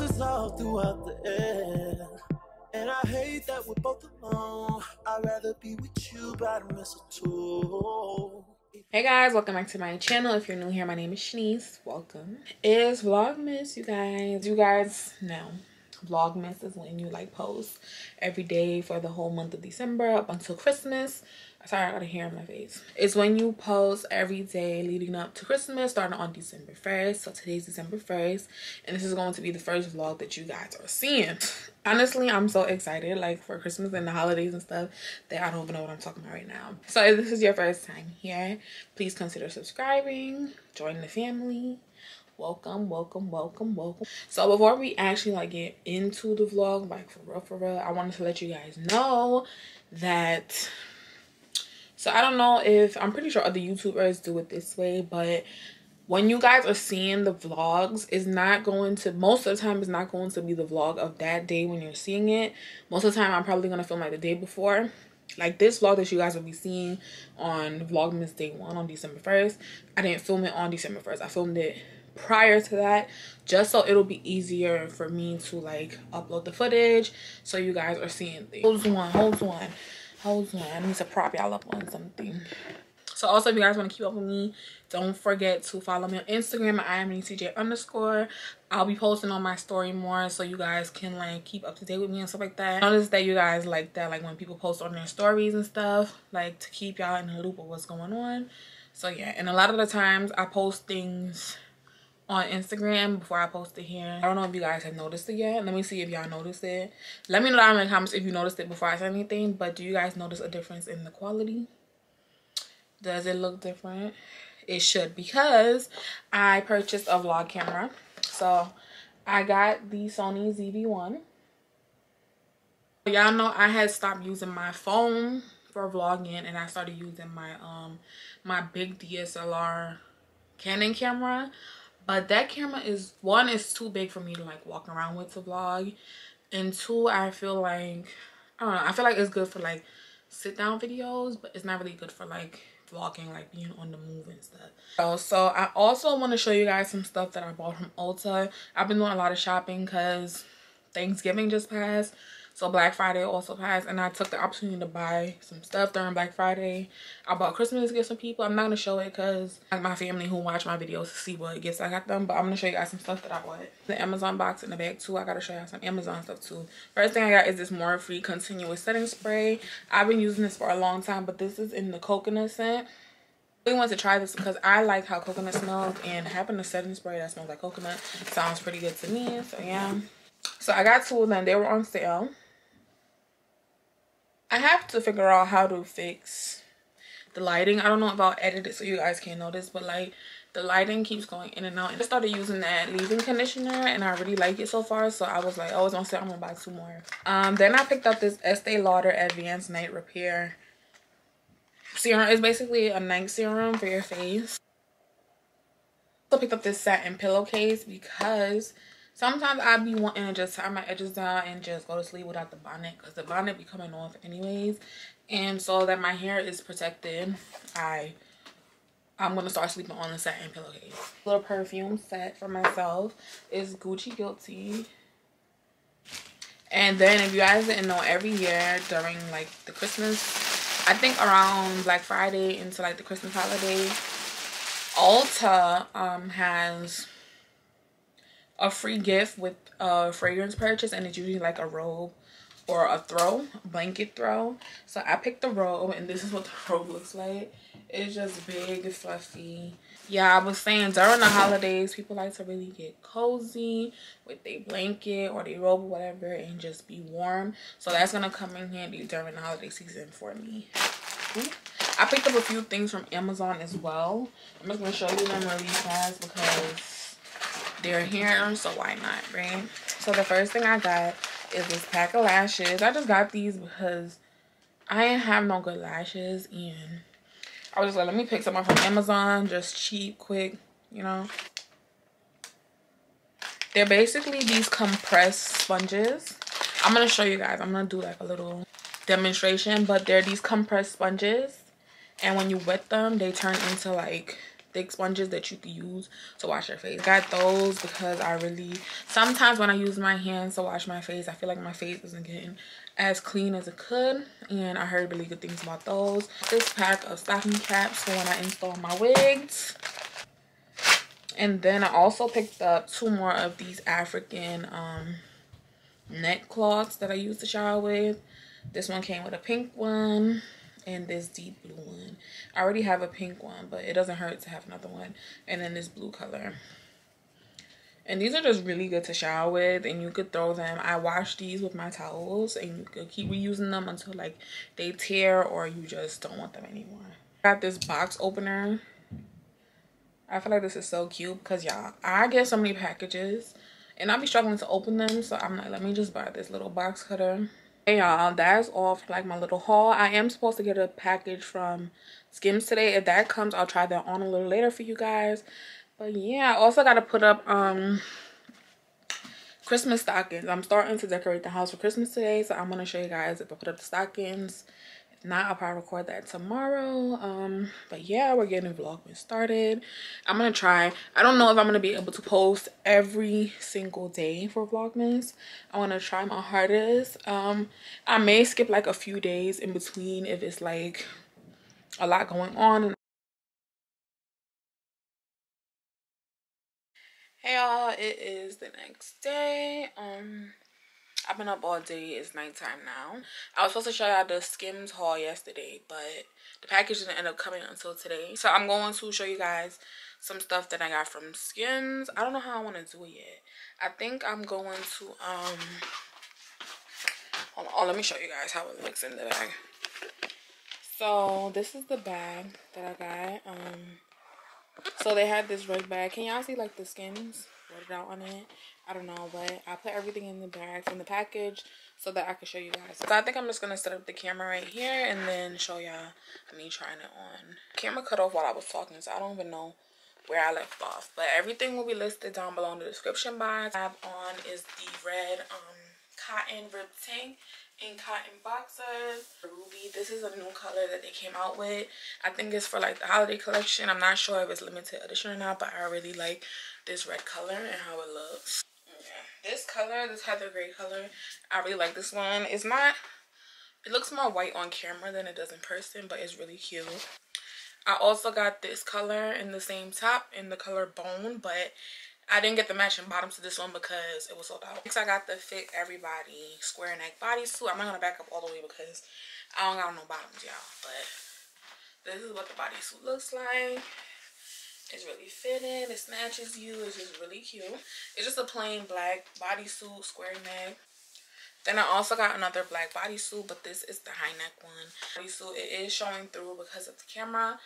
roses all throughout the air. And I hate that we're both alone. I'd rather be with you by the mistletoe. Hey guys, welcome back to my channel. If you're new here, my name is Shanice. Welcome. It's Vlogmas, you guys. You guys know Vlogmas is when you like post every day for the whole month of December up until Christmas. Sorry, I got a hair in my face. It's when you post every day leading up to Christmas, starting on December 1st. So today's December 1st, and this is going to be the first vlog that you guys are seeing. Honestly, I'm so excited, like for Christmas and the holidays and stuff, that I don't even know what I'm talking about right now. So if this is your first time here, please consider subscribing, join the family, welcome welcome welcome welcome so before we actually like get into the vlog like for real for real i wanted to let you guys know that so I don't know if, I'm pretty sure other YouTubers do it this way, but when you guys are seeing the vlogs, it's not going to, most of the time, it's not going to be the vlog of that day when you're seeing it. Most of the time, I'm probably going to film like the day before. Like this vlog that you guys will be seeing on Vlogmas Day 1 on December 1st. I didn't film it on December 1st. I filmed it prior to that just so it'll be easier for me to like upload the footage so you guys are seeing things. Hold on, hold on. Hold on, I need to prop y'all up on something. So also, if you guys want to keep up with me, don't forget to follow me on Instagram. I am TJ underscore. I'll be posting on my story more so you guys can like keep up to date with me and stuff like that. Notice that you guys like that, like when people post on their stories and stuff, like to keep y'all in the loop of what's going on. So yeah, and a lot of the times I post things on Instagram before I post it here. I don't know if you guys have noticed it yet. Let me see if y'all noticed it. Let me know down in the comments if you noticed it before I say anything. But do you guys notice a difference in the quality? Does it look different? It should because I purchased a vlog camera. So I got the Sony ZV-1. Y'all know I had stopped using my phone for vlogging and I started using my um my big DSLR Canon camera but that camera is one is too big for me to like walk around with to vlog. And two i feel like i don't know i feel like it's good for like sit down videos but it's not really good for like vlogging like being on the move and stuff. So, so i also want to show you guys some stuff that i bought from ulta. I've been doing a lot of shopping because thanksgiving just passed so Black Friday also passed and I took the opportunity to buy some stuff during Black Friday. I bought Christmas gifts for people. I'm not going to show it because like my family who watch my videos to see what gifts I got them. But I'm going to show you guys some stuff that I bought. The Amazon box in the bag too. I got to show you some Amazon stuff too. First thing I got is this Morphe Continuous Setting Spray. I've been using this for a long time but this is in the coconut scent. Really wanted to try this because I like how coconut smells and having a setting spray that smells like coconut sounds pretty good to me. So yeah. So I got two of them. They were on sale. I have to figure out how to fix the lighting. I don't know if I'll edit it so you guys can notice, but like the lighting keeps going in and out. And I started using that leave-in conditioner and I really like it so far. So I was like, oh, it's on sale. I'm gonna buy two more. Um, then I picked up this Estee Lauder Advanced Night Repair serum. It's basically a night serum for your face. I picked up this satin pillowcase because sometimes I be wanting to just tie my edges down and just go to sleep without the bonnet because the bonnet be coming off anyways. And so that my hair is protected, I I'm gonna start sleeping on the satin pillowcase. Little perfume set for myself is Gucci Guilty. And then if you guys didn't know, every year during like the Christmas, I think around Black Friday into like the Christmas holiday, Ulta um has a free gift with a fragrance purchase and it's usually like a robe or a throw blanket throw. So i picked the robe and this is what the robe looks like. It's just big fluffy. Yeah i was saying during the holidays people like to really get cozy with a blanket or their robe or whatever and just be warm. So that's gonna come in handy during the holiday season for me. I picked up a few things from amazon as well. I'm just gonna show you them really fast because they're here so why not right? So the first thing i got is this pack of lashes. I just got these because i ain't have no good lashes and i was just like let me pick some up from amazon just cheap quick you know? They're basically these compressed sponges. I'm gonna show you guys. I'm gonna do like a little demonstration but they're these compressed sponges and when you wet them they turn into like thick sponges that you can use to wash your face. Got those because I really, sometimes when I use my hands to wash my face, I feel like my face isn't getting as clean as it could. And I heard really good things about those. This pack of stocking caps for when I install my wigs. And then I also picked up two more of these African um, neck cloths that I use to shower with. This one came with a pink one and this deep blue one. I already have a pink one, but it doesn't hurt to have another one. And then this blue color. And these are just really good to shower with and you could throw them. I wash these with my towels and you could keep reusing them until like they tear or you just don't want them anymore. Got this box opener. I feel like this is so cute because y'all, I get so many packages and I'll be struggling to open them. So I'm like, let me just buy this little box cutter hey y'all that's all for like my little haul. I am supposed to get a package from skims today. If that comes i'll try that on a little later for you guys. But yeah i also got to put up um christmas stockings. I'm starting to decorate the house for christmas today so i'm going to show you guys if i put up the stockings not i'll probably record that tomorrow um but yeah we're getting vlogmas started. I'm gonna try. I don't know if i'm gonna be able to post every single day for vlogmas. I want to try my hardest. Um i may skip like a few days in between if it's like a lot going on. Hey y'all. It is the next day. Um I've been up all day. It's nighttime now. I was supposed to show y'all the Skims haul yesterday, but the package didn't end up coming until today. So I'm going to show you guys some stuff that I got from Skims. I don't know how I want to do it yet. I think I'm going to, um, hold on. Oh, let me show you guys how it looks in the bag. So this is the bag that I got. Um, so they had this red bag. Can y'all see like the Skims it out on it. I don't know, but I put everything in the bag in the package so that I can show you guys. So I think I'm just gonna set up the camera right here and then show y'all me trying it on. Camera cut off while I was talking, so I don't even know where I left off. But everything will be listed down below in the description box. I have on is the red um cotton rib tank in cotton boxers ruby this is a new color that they came out with. I think it's for like the holiday collection. I'm not sure if it's limited edition or not but i really like this red color and how it looks. This color this heather gray color i really like this one. It's not it looks more white on camera than it does in person but it's really cute. I also got this color in the same top in the color bone but I didn't get the matching bottoms to this one because it was sold out. Next, I got the Fit Everybody square neck bodysuit. I'm not going to back up all the way because I don't got no bottoms, y'all. But this is what the bodysuit looks like. It's really fitting. It snatches you. It's just really cute. It's just a plain black bodysuit, square neck. Then I also got another black bodysuit, but this is the high neck one. Bodysuit, it is showing through because of the camera,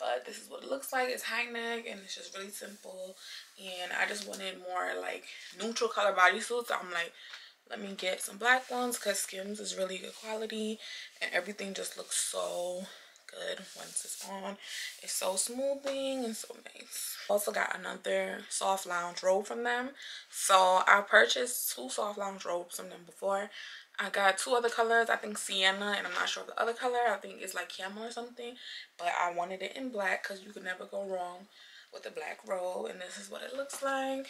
but this is what it looks like. It's high neck and it's just really simple. And I just wanted more like neutral color bodysuits. I'm like, let me get some black ones because Skims is really good quality and everything just looks so good once it's on. It's so smoothing and so nice. Also got another soft lounge robe from them. So I purchased two soft lounge robes from them before. I got two other colors. I think sienna and I'm not sure the other color. I think it's like camel or something. But I wanted it in black because you could never go wrong with a black robe. And this is what it looks like.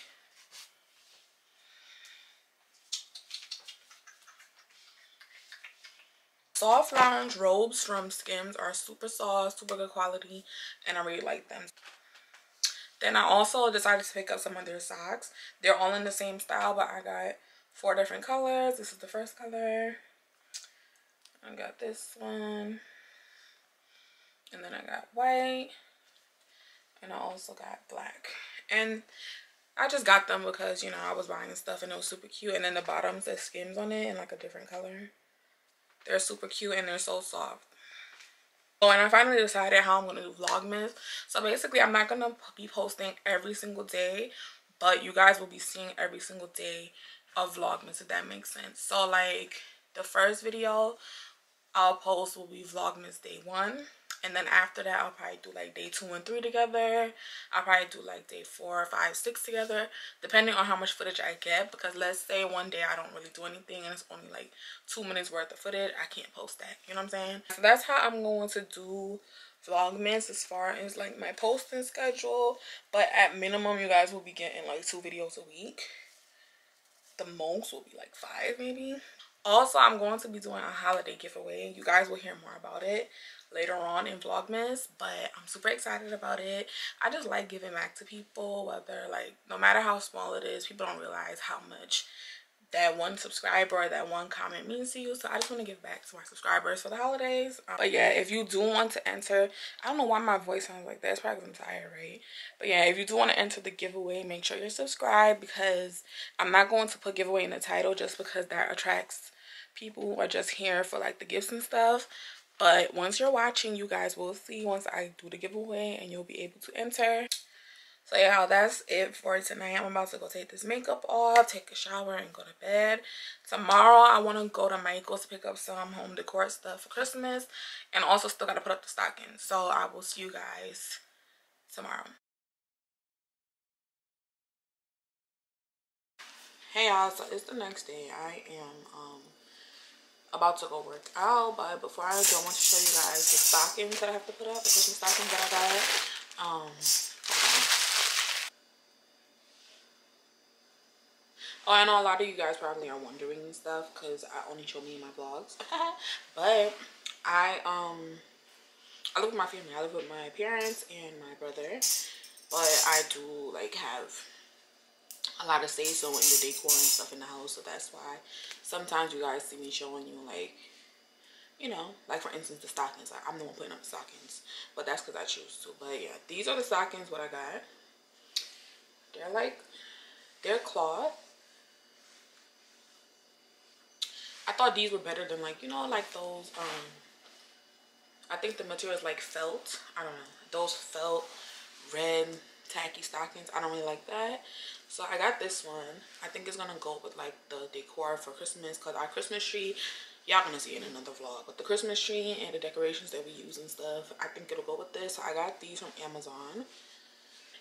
soft lounge robes from skims are super soft super good quality and i really like them then i also decided to pick up some of their socks they're all in the same style but i got four different colors this is the first color i got this one and then i got white and i also got black and I just got them because, you know, I was buying stuff and it was super cute. And then the bottoms, the skims on it in like a different color. They're super cute and they're so soft. Oh, and I finally decided how I'm going to do Vlogmas. So basically, I'm not going to be posting every single day. But you guys will be seeing every single day of Vlogmas, if that makes sense. So, like, the first video I'll post will be Vlogmas day one. And then after that i'll probably do like day two and three together. I'll probably do like day four five six together depending on how much footage i get. Because let's say one day i don't really do anything and it's only like two minutes worth of footage i can't post that. You know what i'm saying? So that's how i'm going to do vlogmas as far as like my posting schedule. But at minimum you guys will be getting like two videos a week the most will be like five maybe. Also i'm going to be doing a holiday giveaway. You guys will hear more about it later on in vlogmas but i'm super excited about it. I just like giving back to people whether like no matter how small it is people don't realize how much that one subscriber or that one comment means to you. So i just want to give back to my subscribers for the holidays. Um, but yeah if you do want to enter i don't know why my voice sounds like that. It's probably because i'm tired right? But yeah if you do want to enter the giveaway make sure you're subscribed because i'm not going to put giveaway in the title just because that attracts people who are just here for like the gifts and stuff. But once you're watching you guys will see once i do the giveaway and you'll be able to enter so yeah, that's it for tonight. I'm about to go take this makeup off, take a shower, and go to bed. Tomorrow, I want to go to Michael's to pick up some home decor stuff for Christmas. And also still got to put up the stockings. So I will see you guys tomorrow. Hey y'all, so it's the next day. I am um about to go work out, but before I go, I want to show you guys the stockings that I have to put up, the Christmas stockings that I got. Um, Oh, I know a lot of you guys probably are wondering and stuff because I only show me in my vlogs. but I um I live with my family. I live with my parents and my brother. But I do like have a lot of say so in the decor and stuff in the house. So that's why sometimes you guys see me showing you like you know, like for instance the stockings. Like I'm the one putting up the stockings. But that's because I choose to. But yeah, these are the stockings what I got. They're like they're cloth I thought these were better than like, you know, like those, um, I think the material is like felt. I don't know. Those felt red tacky stockings. I don't really like that. So I got this one. I think it's going to go with like the decor for Christmas because our Christmas tree, y'all going to see in another vlog. But the Christmas tree and the decorations that we use and stuff, I think it'll go with this. So I got these from Amazon.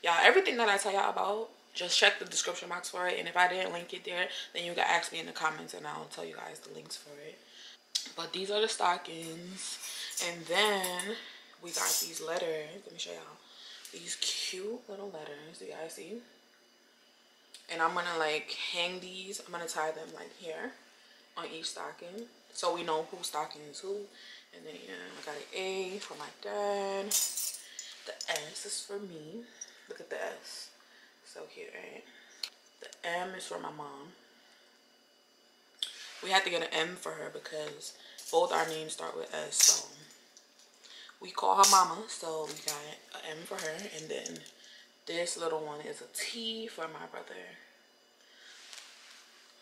Y'all, everything that I tell y'all about just check the description box for it and if i didn't link it there then you can ask me in the comments and i'll tell you guys the links for it. But these are the stockings and then we got these letters. Let me show y'all. These cute little letters do you guys see? And i'm gonna like hang these. I'm gonna tie them like here on each stocking so we know whose stocking is who. And then yeah i got an a for my dad. The s is for me. Look at the s so cute, right? The M is for my mom. We had to get an M for her because both our names start with S. So we call her mama. So we got an M for her. And then this little one is a T for my brother.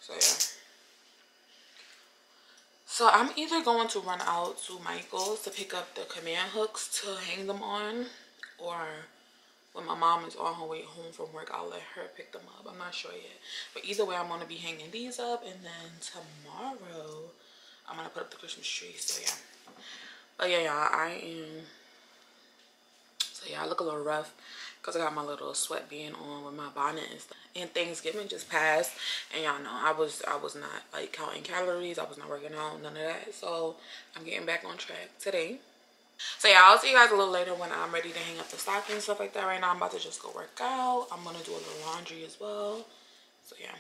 So yeah. So I'm either going to run out to Michael's to pick up the command hooks to hang them on or when my mom is on her way home from work i'll let her pick them up. I'm not sure yet. But either way i'm going to be hanging these up and then tomorrow i'm going to put up the christmas tree. So yeah. But yeah y'all i am so yeah i look a little rough because i got my little sweatband on with my bonnet and stuff. And thanksgiving just passed and y'all know i was i was not like counting calories. I was not working out none of that. So i'm getting back on track today so yeah i'll see you guys a little later when i'm ready to hang up the stocking and stuff like that. Right now i'm about to just go work out. I'm gonna do a little laundry as well. So yeah